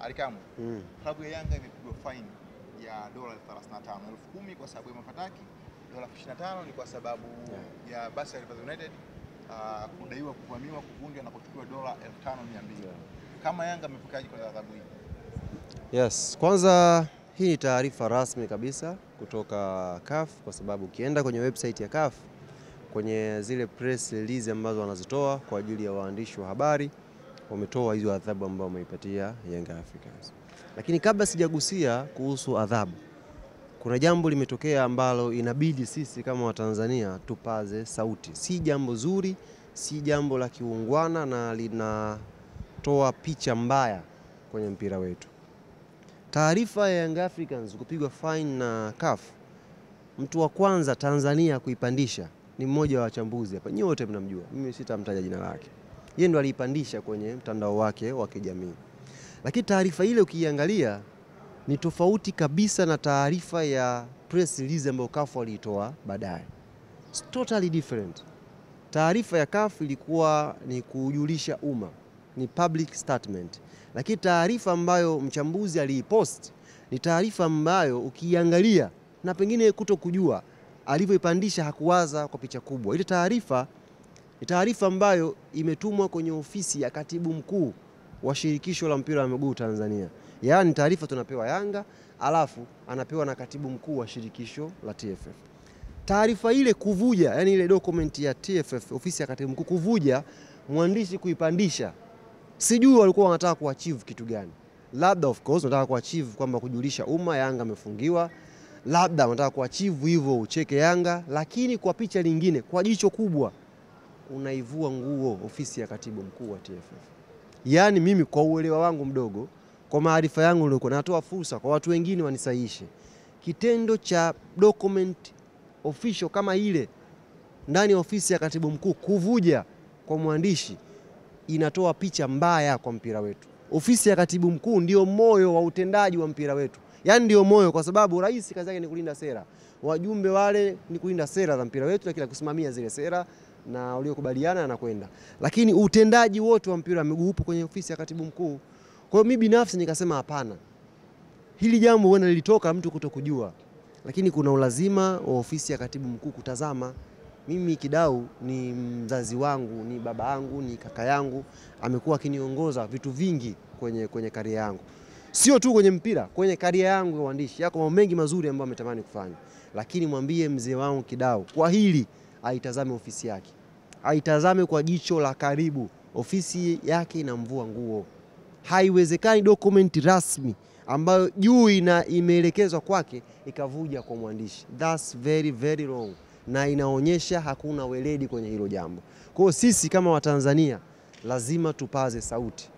Alikamwe, Mm. klabu ya Yanga imepigwa faini ya dola elfu thelathini na tano. Elfu kumi kwa sababu ya mafataki, dola elfu ishirini na tano ni kwa sababu ya basi ya Rivers United uh, kudaiwa kuvamiwa, kuvunjwa na kuchukua dola elfu tano mia mbili. Kama Yanga amepokeaje kwa adhabu hii? Yes, kwanza hii ni taarifa rasmi kabisa kutoka CAF kwa sababu ukienda kwenye website ya CAF kwenye zile press release ambazo wanazitoa kwa ajili ya waandishi wa habari wametoa hizo adhabu ambayo wameipatia Young Africans. Lakini kabla sijagusia kuhusu adhabu, kuna jambo limetokea ambalo inabidi sisi kama Watanzania tupaze sauti. Si jambo zuri, si jambo la kiungwana na linatoa picha mbaya kwenye mpira wetu. Taarifa ya Young Africans kupigwa fine na CAF, mtu wa kwanza Tanzania kuipandisha ni mmoja wa wachambuzi hapa, nyote mnamjua, mimi sitamtaja jina lake. Yeye ndo aliipandisha kwenye mtandao wake wa kijamii, lakini taarifa ile ukiiangalia ni tofauti kabisa na taarifa ya press release ambayo CAF aliitoa baadaye. It's totally different. Taarifa ya CAF ilikuwa ni kujulisha umma, ni public statement, lakini taarifa ambayo mchambuzi aliipost ni taarifa ambayo ukiiangalia na pengine kuto kujua alivyoipandisha hakuwaza kwa picha kubwa. Ile taarifa ni taarifa ambayo imetumwa kwenye ofisi ya katibu mkuu wa shirikisho la mpira wa miguu Tanzania. Yaani taarifa tunapewa Yanga, alafu anapewa na katibu mkuu wa shirikisho la TFF. Taarifa ile kuvuja, yani ile document ya TFF, ofisi ya katibu mkuu kuvuja, mwandishi kuipandisha, sijui walikuwa wanataka kuachieve kitu gani. Labda of course wanataka kuachieve kwamba kujulisha umma Yanga amefungiwa, labda wanataka kuachieve hivyo ucheke Yanga, lakini kwa picha lingine, kwa jicho kubwa, unaivua nguo ofisi ya katibu mkuu wa TFF. Yaani mimi kwa uelewa wangu mdogo, kwa maarifa yangu nilikuwa natoa fursa kwa watu wengine wanisahihishe. Kitendo cha document official kama ile ndani ya ofisi ya katibu mkuu kuvuja kwa mwandishi inatoa picha mbaya kwa mpira wetu. Ofisi ya katibu mkuu ndio moyo wa utendaji wa mpira wetu, yaani ndio moyo, kwa sababu rais kazi yake ni kulinda sera, wajumbe wale ni kulinda sera za mpira wetu na kila kusimamia zile sera na uliokubaliana anakwenda, lakini utendaji wote wa mpira wa miguu upo kwenye ofisi ya katibu mkuu. Kwa hiyo mimi binafsi nikasema hapana, hili jambo huenda lilitoka mtu kutokujua, lakini kuna ulazima wa ofisi ya katibu mkuu kutazama. Mimi Kidau ni mzazi wangu, ni baba yangu, ni kaka yangu, amekuwa akiniongoza vitu vingi kwenye, kwenye karia yangu, sio tu kwenye mpira, kwenye karia yangu ya uandishi. Yako mengi mazuri ambayo ametamani kufanya, lakini mwambie mzee wangu Kidau kwa hili aitazame ofisi yake, aitazame kwa jicho la karibu. Ofisi yake inamvua nguo. Haiwezekani dokumenti rasmi ambayo juu ina imeelekezwa kwake ikavuja kwa mwandishi. That's very very wrong, na inaonyesha hakuna weledi kwenye hilo jambo. Kwa hiyo sisi kama Watanzania lazima tupaze sauti.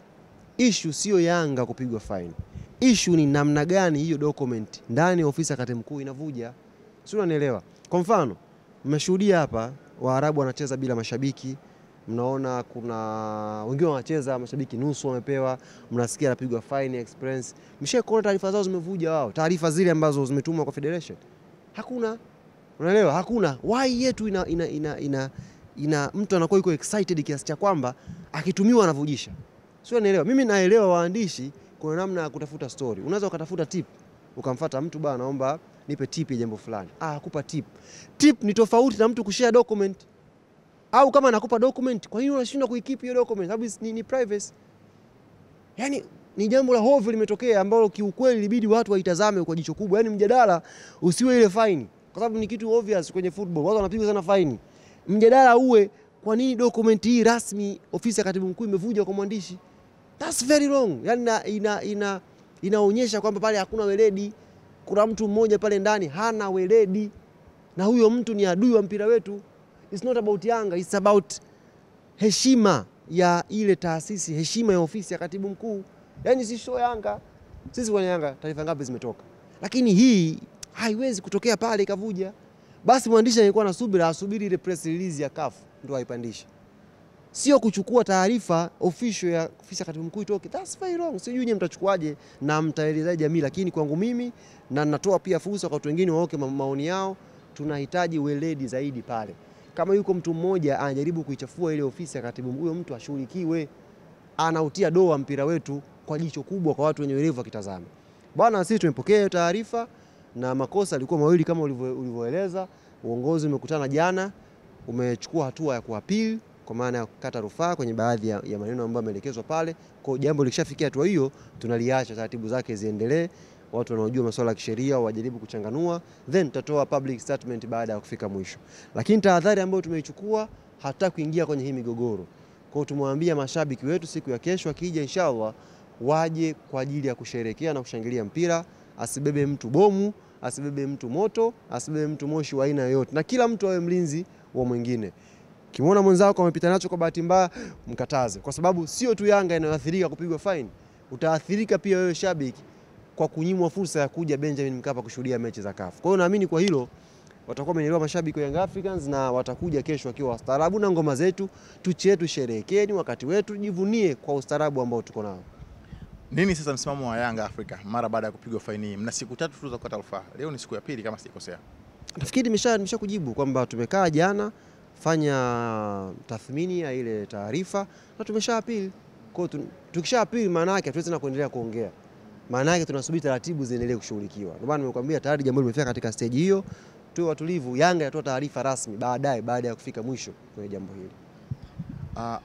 Ishu siyo Yanga kupigwa faini, ishu ni namna gani hiyo dokumenti ndani ya ofisi ya katibu mkuu inavuja, si unanielewa? Kwa mfano mmeshuhudia hapa Waarabu wanacheza bila mashabiki, mnaona kuna wengine wanacheza mashabiki nusu wamepewa, mnasikia anapigwa fine experience. Mshawahi kuona taarifa zao zimevuja wao, taarifa zile ambazo zimetumwa kwa federation? Hakuna, unaelewa? Hakuna. Why yetu ina, ina, ina, ina, ina mtu anakuwa yuko excited kiasi cha kwamba akitumiwa anavujisha, sio? Naelewa mimi, naelewa waandishi, kuna namna ya kutafuta story. Unaweza ukatafuta tip ukamfuata mtu bana, naomba nipe tip ya jambo fulani. Ah, akupa tip. Tip ni tofauti na mtu kushare document. Au kama anakupa document, kwa nini unashindwa kuikeep hiyo document? Sababu ni, ni privacy. Yaani ni jambo la hovyo limetokea ambalo kiukweli ilibidi watu waitazame kwa jicho kubwa. Yaani mjadala usiwe ile faini. Kwa sababu ni kitu obvious kwenye football. Watu wanapigwa sana faini. Mjadala uwe kwa nini document hii rasmi ofisi ya katibu mkuu imevuja kwa mwandishi? That's very wrong. Yaani ina, ina, ina, inaonyesha kwamba pale hakuna weledi kuna mtu mmoja pale ndani hana weledi, na huyo mtu ni adui wa mpira wetu. It's not about Yanga, it's about heshima ya ile taasisi, heshima ya ofisi ya katibu mkuu. Yani si show Yanga, sisi kwenye Yanga taarifa ngapi zimetoka, lakini hii haiwezi kutokea pale ikavuja. Basi mwandishi alikuwa na subira, asubiri ile press release ya CAF ndio aipandishe, sio kuchukua taarifa official ya ofisi ya katibu mkuu itoke. That's very wrong. Sijui nyinyi mtachukuaje na mtaelezaje jamii, lakini kwangu mimi, na natoa pia fursa kwa watu wengine waoke ma- maoni yao, tunahitaji weledi zaidi pale. Kama yuko mtu mmoja anajaribu kuichafua ile ofisi ya katibu mkuu, huyo mtu ashughulikiwe, anautia doa mpira wetu. kwa jicho kubwa kwa watu wenye uelevu wakitazama. Bwana, sisi tumepokea taarifa na makosa yalikuwa mawili kama ulivyo- ulivyoeleza. Uongozi umekutana jana, umechukua hatua ya kuapili kwa maana ya kukata rufaa kwenye baadhi ya, ya maneno ambayo yameelekezwa pale. Kwa jambo likishafikia hatua hiyo, tunaliacha taratibu zake ziendelee, watu wanaojua masuala ya kisheria wajaribu kuchanganua, then tutatoa public statement baada ya kufika mwisho. Lakini tahadhari ambayo tumeichukua, hata kuingia kwenye hii migogoro. Kwa hiyo tumwambia mashabiki wetu siku ya kesho akija, inshallah waje kwa ajili ya kusherekea na kushangilia mpira, asibebe mtu bomu, asibebe mtu moto, asibebe mtu moshi wa aina yoyote, na kila mtu awe mlinzi wa mwingine. Kimwona mwenzako amepita nacho kwa bahati mbaya, mkataze, kwa sababu sio tu Yanga inayoathirika kupigwa faini, utaathirika pia wewe shabiki kwa kunyimwa fursa ya kuja Benjamin Mkapa kushuhudia mechi za CAF. Kwa hiyo naamini kwa hilo watakuwa wamenielewa mashabiki wa Young Africans na watakuja kesho wakiwa wastaarabu na ngoma zetu, tuchi yetu, sherehekeeni wakati wetu, jivunie kwa ustaarabu ambao tuko nao. Nini sasa msimamo wa Yanga Afrika mara baada ya kupigwa faini hii? Mna siku tatu tu za kukata rufaa. Leo ni siku ya pili kama sikosea. Nafikiri nimesha nimesha kujibu kwamba tumekaa jana fanya tathmini ya ile taarifa na tumesha apili. Kwa hiyo tu- tukisha apili, maana yake hatuwezi na kuendelea kuongea, maana yake tunasubiri taratibu ziendelee kushughulikiwa. Ndio maana nimekuambia tayari jambo limefika katika stage hiyo, tuwe watulivu. Yanga yatoa taarifa rasmi baadaye, baada ya kufika mwisho kwenye jambo hili. Uh,